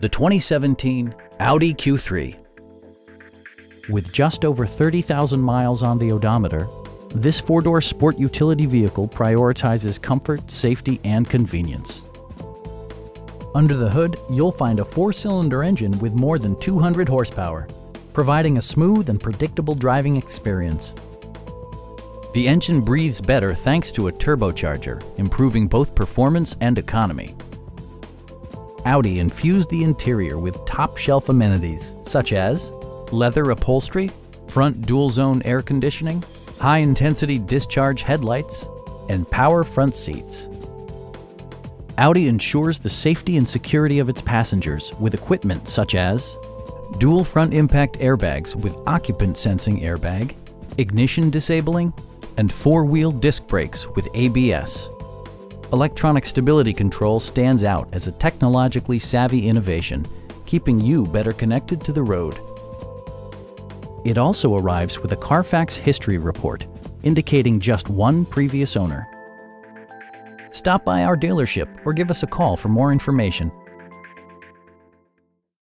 the 2017 Audi Q3. With just over 30,000 miles on the odometer, this four-door sport utility vehicle prioritizes comfort, safety, and convenience. Under the hood, you'll find a four-cylinder engine with more than 200 horsepower, providing a smooth and predictable driving experience. The engine breathes better thanks to a turbocharger, improving both performance and economy. Audi infused the interior with top-shelf amenities such as leather upholstery, front dual-zone air conditioning, high-intensity discharge headlights, and power front seats. Audi ensures the safety and security of its passengers with equipment such as dual front impact airbags with occupant sensing airbag, ignition disabling, and four-wheel disc brakes with ABS. Electronic stability control stands out as a technologically savvy innovation, keeping you better connected to the road. It also arrives with a Carfax history report, indicating just one previous owner. Stop by our dealership or give us a call for more information.